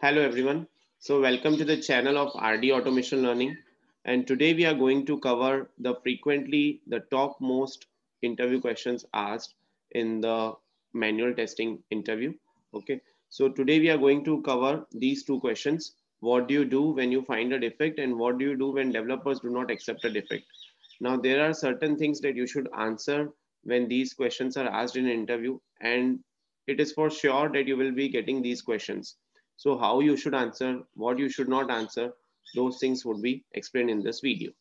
Hello everyone. So welcome to the channel of RD Automation Learning. And today we are going to cover the frequently the top most interview questions asked in the manual testing interview. Okay. So today we are going to cover these two questions. What do you do when you find a defect and what do you do when developers do not accept a defect? Now there are certain things that you should answer when these questions are asked in an interview and it is for sure that you will be getting these questions so how you should answer, what you should not answer, those things would be explained in this video.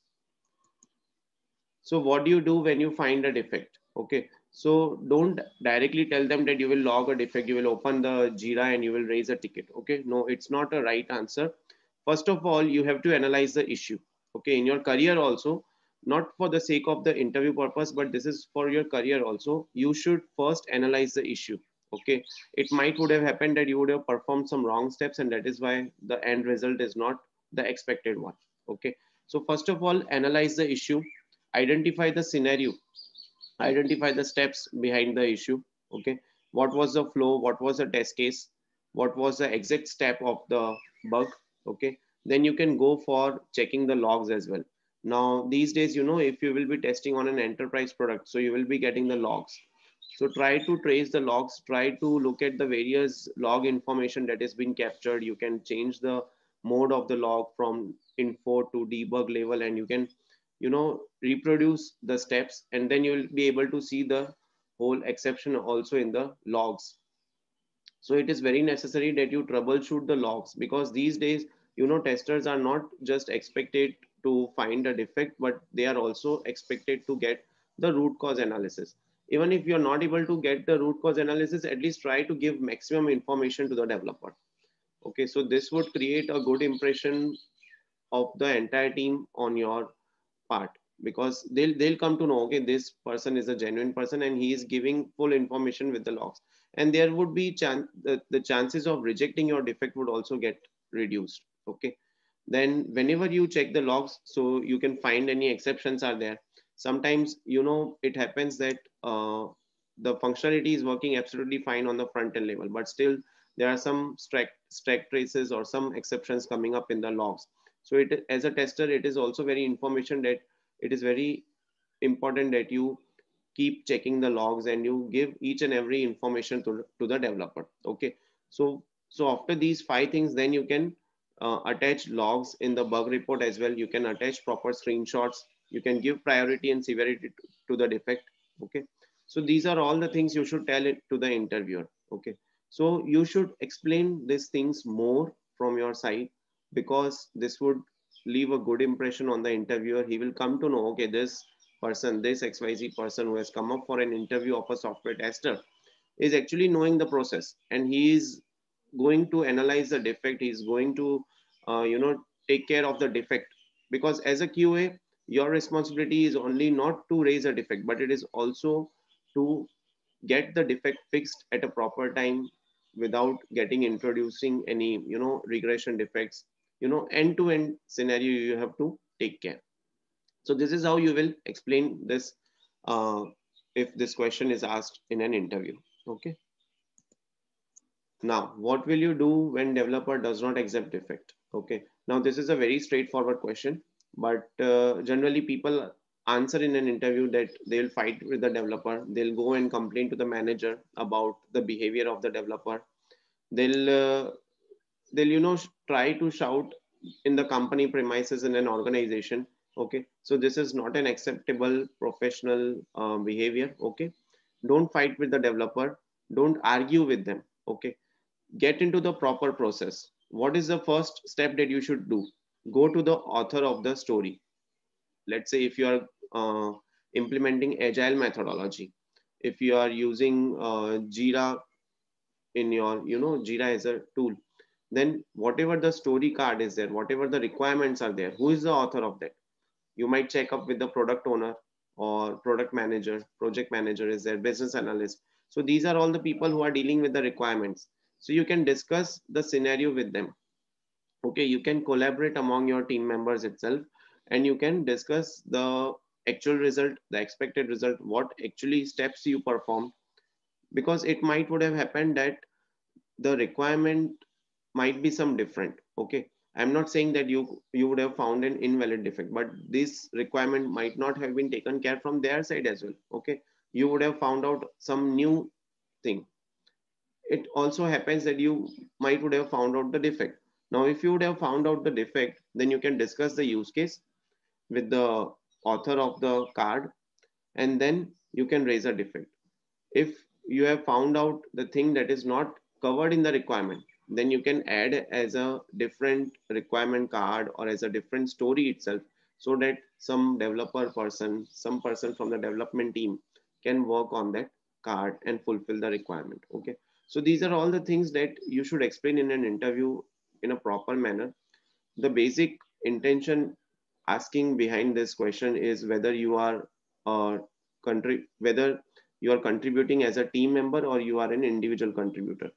So what do you do when you find a defect? Okay, so don't directly tell them that you will log a defect, you will open the Jira and you will raise a ticket. Okay, no, it's not a right answer. First of all, you have to analyze the issue. Okay, in your career also, not for the sake of the interview purpose, but this is for your career also. You should first analyze the issue okay? It might would have happened that you would have performed some wrong steps and that is why the end result is not the expected one. Okay? So first of all analyze the issue. Identify the scenario. Identify the steps behind the issue. Okay? What was the flow? What was the test case? What was the exact step of the bug? Okay? Then you can go for checking the logs as well. Now these days you know if you will be testing on an enterprise product so you will be getting the logs so try to trace the logs, try to look at the various log information that has been captured. You can change the mode of the log from info to debug level and you can, you know, reproduce the steps and then you'll be able to see the whole exception also in the logs. So it is very necessary that you troubleshoot the logs because these days, you know, testers are not just expected to find a defect, but they are also expected to get the root cause analysis even if you're not able to get the root cause analysis, at least try to give maximum information to the developer. Okay, so this would create a good impression of the entire team on your part. Because they'll they'll come to know okay this person is a genuine person and he is giving full information with the logs. And there would be chan the, the chances of rejecting your defect would also get reduced. Okay then whenever you check the logs so you can find any exceptions are there sometimes you know it happens that uh, the functionality is working absolutely fine on the front end level but still there are some stack, stack traces or some exceptions coming up in the logs. So it as a tester it is also very information that it is very important that you keep checking the logs and you give each and every information to, to the developer okay? So so after these five things then you can uh, attach logs in the bug report as well. You can attach proper screenshots you can give priority and severity to, to the defect okay? So these are all the things you should tell it to the interviewer okay? So you should explain these things more from your side because this would leave a good impression on the interviewer. He will come to know okay this person this xyz person who has come up for an interview of a software tester is actually knowing the process and he is going to analyze the defect. He's going to uh, you know take care of the defect because as a qa your responsibility is only not to raise a defect, but it is also to get the defect fixed at a proper time without getting introducing any, you know, regression defects, you know, end-to-end scenario you have to take care. So this is how you will explain this uh, if this question is asked in an interview, okay? Now, what will you do when developer does not accept defect? Okay, now this is a very straightforward question but uh, generally people answer in an interview that they'll fight with the developer they'll go and complain to the manager about the behavior of the developer. They'll uh, they'll you know try to shout in the company premises in an organization okay? So this is not an acceptable professional uh, behavior okay? Don't fight with the developer. Don't argue with them okay? Get into the proper process. What is the first step that you should do go to the author of the story. Let's say if you are uh, implementing agile methodology, if you are using uh, Jira in your, you know, Jira as a tool, then whatever the story card is there, whatever the requirements are there, who is the author of that? You might check up with the product owner or product manager, project manager is there, business analyst. So these are all the people who are dealing with the requirements. So you can discuss the scenario with them okay you can collaborate among your team members itself and you can discuss the actual result the expected result what actually steps you perform because it might would have happened that the requirement might be some different okay? I'm not saying that you you would have found an invalid defect but this requirement might not have been taken care from their side as well okay? You would have found out some new thing. It also happens that you might would have found out the defect now if you would have found out the defect then you can discuss the use case with the author of the card and then you can raise a defect. If you have found out the thing that is not covered in the requirement then you can add as a different requirement card or as a different story itself so that some developer person some person from the development team can work on that card and fulfill the requirement okay? So these are all the things that you should explain in an interview in a proper manner the basic intention asking behind this question is whether you are uh, a country whether you are contributing as a team member or you are an individual contributor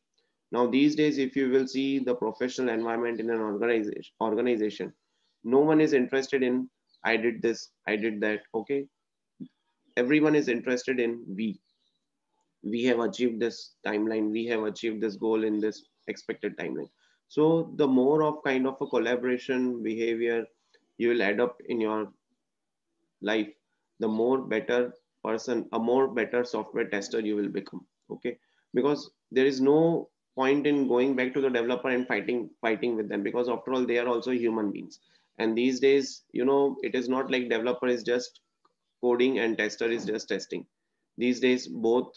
now, these days, if you will see the professional environment in an organization, organization, no one is interested in, I did this, I did that, okay? Everyone is interested in we. We have achieved this timeline, we have achieved this goal in this expected timeline. So the more of kind of a collaboration behavior you will adopt in your life, the more better person, a more better software tester you will become, okay? Because there is no point in going back to the developer and fighting fighting with them because after all they are also human beings. And these days you know it is not like developer is just coding and tester is just testing. These days both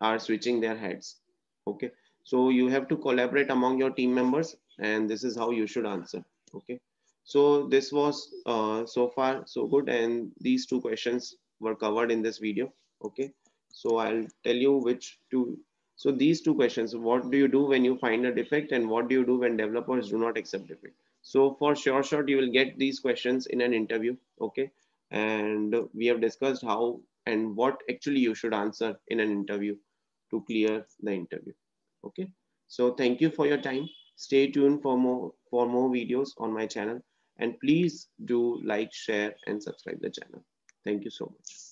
are switching their heads okay so you have to collaborate among your team members and this is how you should answer okay so this was uh, so far so good and these two questions were covered in this video okay so i'll tell you which two so these two questions, what do you do when you find a defect and what do you do when developers do not accept defect? So for sure shot, you will get these questions in an interview. Okay. And we have discussed how and what actually you should answer in an interview to clear the interview. Okay. So thank you for your time. Stay tuned for more, for more videos on my channel and please do like, share and subscribe the channel. Thank you so much.